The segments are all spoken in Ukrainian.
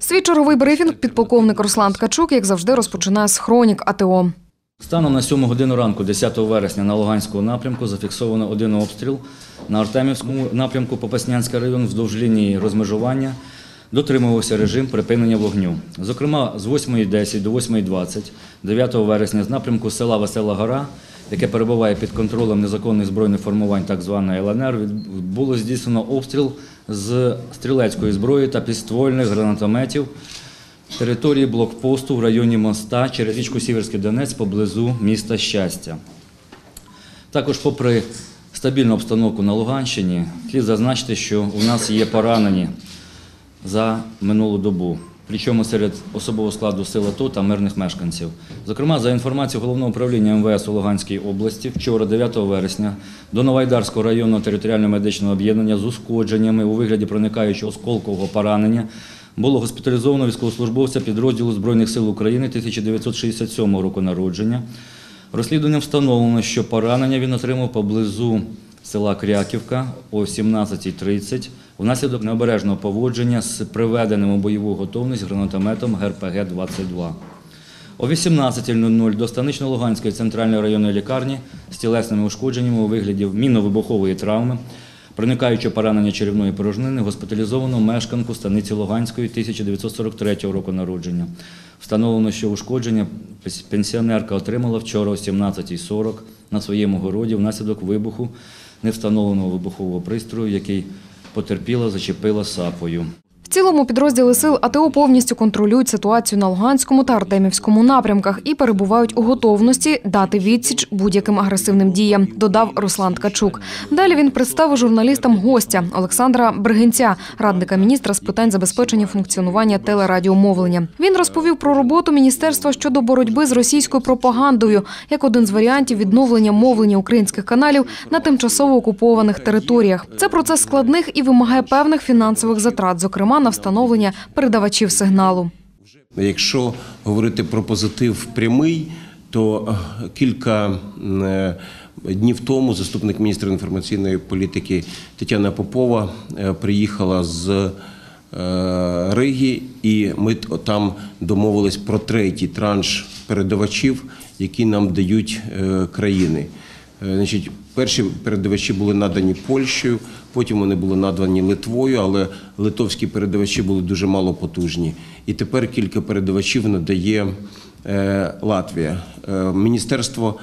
Свій черговий брифінг підполковник Руслан Ткачук, як завжди, розпочинає з хронік АТО. Станом на 7 годину ранку, 10 вересня, на Луганському напрямку зафіксовано один обстріл. На Артемівському напрямку Попаснянський район вздовж лінії розмежування дотримувався режим припинення вогню. Зокрема, з 8.10 до 8.20, 9 вересня, з напрямку села Весела Гора, яке перебуває під контролем незаконних збройних формувань, так званої ЛНР, було здійснено обстріл з стрілецької зброї та підствольних гранатометів території блокпосту в районі моста через річку Сіверський Донець поблизу міста Щастя. Також, попри стабільну обстановку на Луганщині, слід зазначити, що у нас є поранені за минулу добу, причому серед особового складу сил АТО та мирних мешканців. Зокрема, за інформацією Головного управління МВС у Луганській області, вчора, 9 вересня, до Новайдарського районного територіального медичного об'єднання з ушкодженнями у вигляді проникаючого осколкового поранення було госпіталізовано військовослужбовця підрозділу Збройних сил України 1967 року народження. Розслідуванням встановлено, що поранення він отримав поблизу села Кряківка о 17.30 внаслідок необережного поводження з приведеним у бойову готовність гранатометом ГРПГ-22. О 18.00 до Станично-Луганської центральної районної лікарні з тілесними ушкодженнями у вигляді мінно-вибухової травми, проникаючи поранення черевної порожнини, госпіталізовано мешканку станиці Луганської 1943 року народження. Встановлено, що ушкодження пенсіонерка отримала вчора о 17.40 на своєму городі внаслідок вибуху невстановленого вибухового пристрою, який потерпіла, зачепила сапою. Цілому підрозділи сил АТО повністю контролюють ситуацію на Луганському та Артемівському напрямках і перебувають у готовності дати відсіч будь-яким агресивним діям, додав Руслан Ткачук. Далі він представив журналістам гостя Олександра Бригинця, радника міністра з питань забезпечення функціонування телерадіомовлення. Він розповів про роботу міністерства щодо боротьби з російською пропагандою як один з варіантів відновлення мовлення українських каналів на тимчасово окупованих територіях. Це процес складних і вимагає певних фінансових затрат, зокрема на встановлення передавачів сигналу. Якщо говорити про позитив прямий, то е, кілька е, днів тому заступник міністра інформаційної політики Тетяна Попова е, приїхала з Риги, і ми там домовились про третій транш передавачів, які нам дають країни. Е, Значить, перші передавачі були надані Польщею, потім вони були надані Литвою, але литовські передавачі були дуже малопотужні. І тепер кілька передавачів надає е, Латвія. Е, Міністерство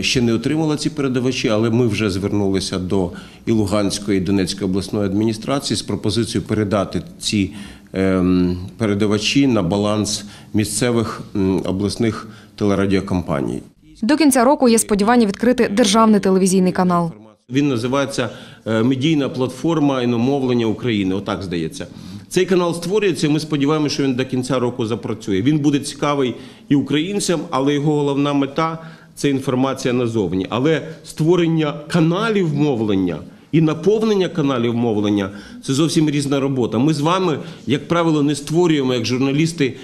ще не отримало ці передавачі, але ми вже звернулися до і Луганської, і Донецької обласної адміністрації з пропозицією передати ці ем, передавачі на баланс місцевих обласних телерадіокомпаній. До кінця року є сподівання відкрити державний телевізійний канал. Він називається е, Медійна платформа іномовлення України. Отак здається. Цей канал створюється. і Ми сподіваємося, що він до кінця року запрацює. Він буде цікавий і українцям, але його головна мета це інформація назовні. Але створення каналів мовлення. І наповнення каналів мовлення це зовсім різна робота. Ми з вами, як правило, не створюємо як журналісти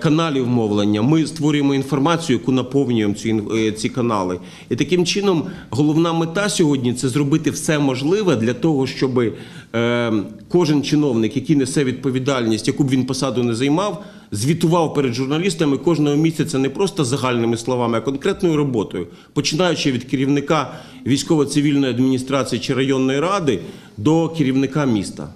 каналів мовлення. Ми створюємо інформацію, яку наповнюємо ці, е, ці канали. І таким чином, головна мета сьогодні це зробити все можливе для того, щоб е, кожен чиновник, який несе відповідальність, яку б він посаду не займав, звітував перед журналістами кожного місяця не просто загальними словами, а конкретною роботою, починаючи від керівника військово-цивільної адміністрації чи районної ради до керівника міста.